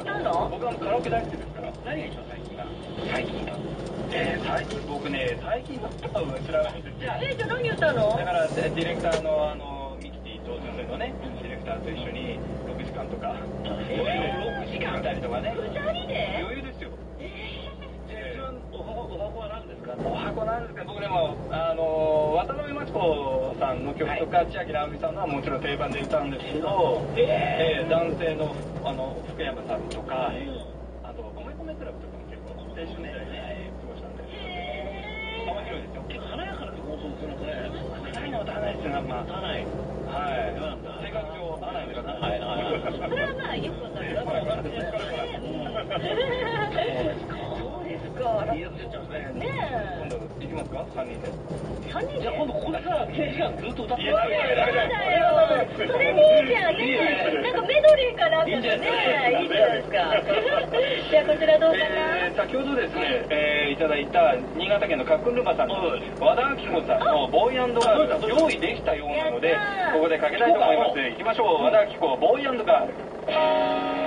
歌うの？僕はカラオケ大好きですから。何が一番最近が最近。がえー、最近僕ね、最近の歌を知らないんですよ。えじゃあ何歌うの？だから、ディレクターの、あの、ミキティと女性のね、ディレクターと一緒に6時間とか、6時間歌りとかね。二人で余裕ですよ。一番おはお箱は何ですか？お箱なんですけど、僕でも、あの、渡辺真知子さんの曲とか、千秋直美さんのはもちろん定番で歌うんですけど、えー。男性の、あの、福山さんとか、あと、米米クラブとかも結構、青春時代ね、過ごしたんで、幅広いですよ。結構華やかな曲をそうするのね二人の歌わないですよ、まあ。歌わないはい。性格上、合わないでください。はい。はい。はい。それはまあよ。くわかるよわか。るねそうですか。いいやつ出ちゃうんですね。ね今度、行きますか ?3 人で。え三人で？じゃあ今度ここでさ1時間ずっと歌ってそうだよ。それでいいじゃん。ねなんかメドレーかなんかでねいいじゃないですか。じゃあこちらどうかえー、な先ほどですね、えーいただいた新潟県のカックンルンバさんの和田アキ子さんのボーイガール用意できたようなのでここでかけたいと思います。行きましょう。和田アキ子ボーイガール